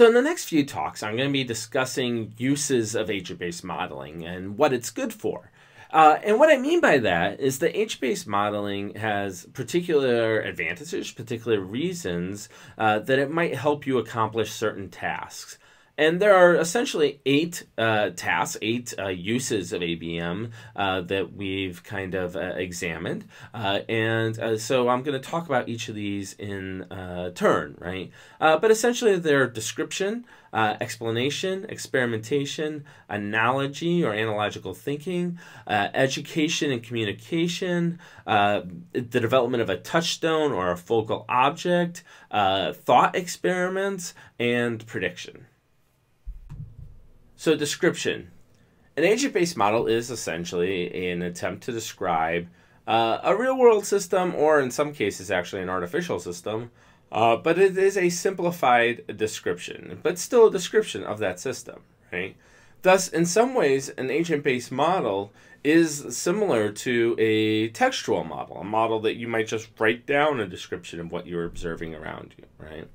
So in the next few talks, I'm going to be discussing uses of agent-based modeling and what it's good for. Uh, and what I mean by that is that agent-based modeling has particular advantages, particular reasons uh, that it might help you accomplish certain tasks. And there are essentially eight uh, tasks, eight uh, uses of ABM uh, that we've kind of uh, examined. Uh, and uh, so I'm going to talk about each of these in turn, right? but essentially, they're description, explanation, experimentation, analogy or analogical thinking, education and communication, the development of a touchstone or a focal object, thought experiments, and prediction. So, description. An agent based model is essentially an attempt to describe uh, a real world system, or in some cases, actually an artificial system, uh, but it is a simplified description, but still a description of that system, right? Thus, in some ways, an agent based model is similar to a textual model, a model that you might just write down a description of what you're observing around you, right?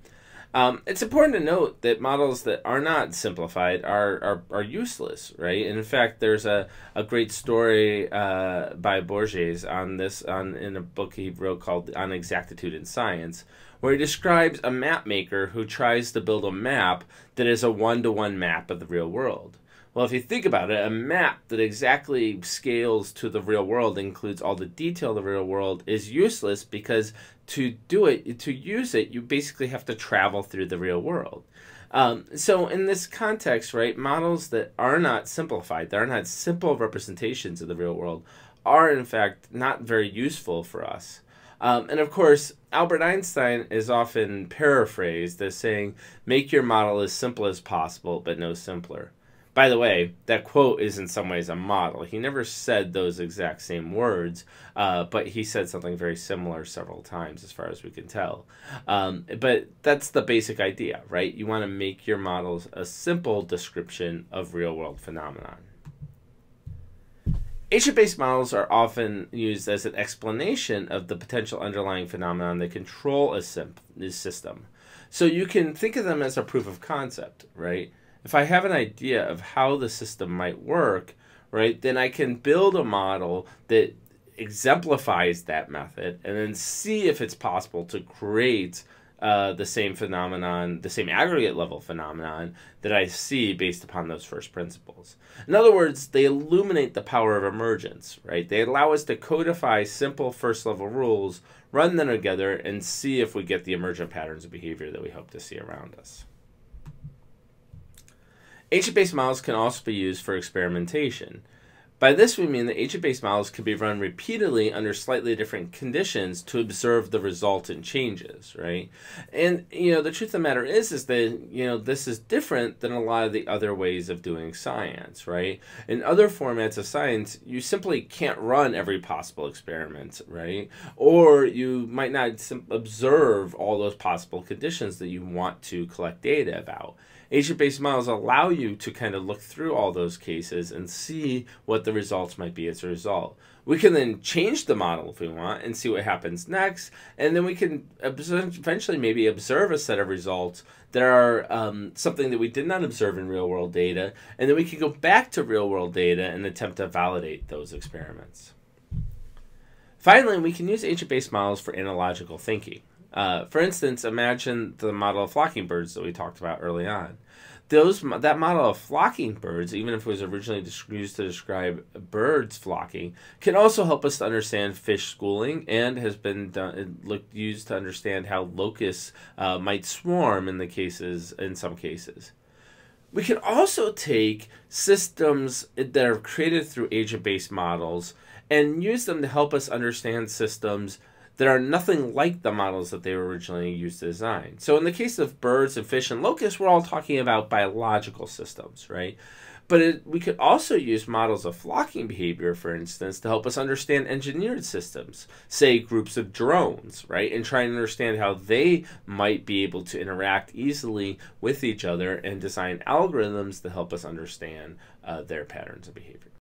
Um, it's important to note that models that are not simplified are, are, are useless, right? And in fact, there's a, a great story uh, by Borges on this on in a book he wrote called On Exactitude in Science, where he describes a map maker who tries to build a map that is a one to one map of the real world. Well, if you think about it, a map that exactly scales to the real world, includes all the detail of the real world, is useless because to do it, to use it, you basically have to travel through the real world. Um, so, in this context, right, models that are not simplified, that are not simple representations of the real world, are in fact not very useful for us. Um, and of course, Albert Einstein is often paraphrased as saying, make your model as simple as possible, but no simpler. By the way, that quote is in some ways a model. He never said those exact same words, uh, but he said something very similar several times, as far as we can tell. Um, but that's the basic idea, right? You want to make your models a simple description of real world phenomenon. Agent based models are often used as an explanation of the potential underlying phenomenon that control a, a system. So you can think of them as a proof of concept, right? If I have an idea of how the system might work, right, then I can build a model that exemplifies that method and then see if it's possible to create uh, the same phenomenon, the same aggregate level phenomenon that I see based upon those first principles. In other words, they illuminate the power of emergence, right? They allow us to codify simple first level rules, run them together, and see if we get the emergent patterns of behavior that we hope to see around us. Agent-based models can also be used for experimentation. By this we mean that agent-based models can be run repeatedly under slightly different conditions to observe the resultant changes, right? And you know, the truth of the matter is is that, you know, this is different than a lot of the other ways of doing science, right? In other formats of science, you simply can't run every possible experiment, right? Or you might not observe all those possible conditions that you want to collect data about. Agent-based models allow you to kind of look through all those cases and see what the results might be as a result. We can then change the model if we want and see what happens next, and then we can eventually maybe observe a set of results that are um, something that we did not observe in real world data, and then we can go back to real world data and attempt to validate those experiments. Finally, we can use agent-based models for analogical thinking. Uh, for instance, imagine the model of flocking birds that we talked about early on. Those that model of flocking birds, even if it was originally used to describe birds flocking, can also help us to understand fish schooling and has been done, looked, used to understand how locusts uh, might swarm in the cases in some cases. We can also take systems that are created through agent-based models and use them to help us understand systems that are nothing like the models that they were originally used to design. So in the case of birds and fish and locusts, we're all talking about biological systems, right? But it, we could also use models of flocking behavior, for instance, to help us understand engineered systems, say groups of drones, right? And try and understand how they might be able to interact easily with each other and design algorithms to help us understand uh, their patterns of behavior.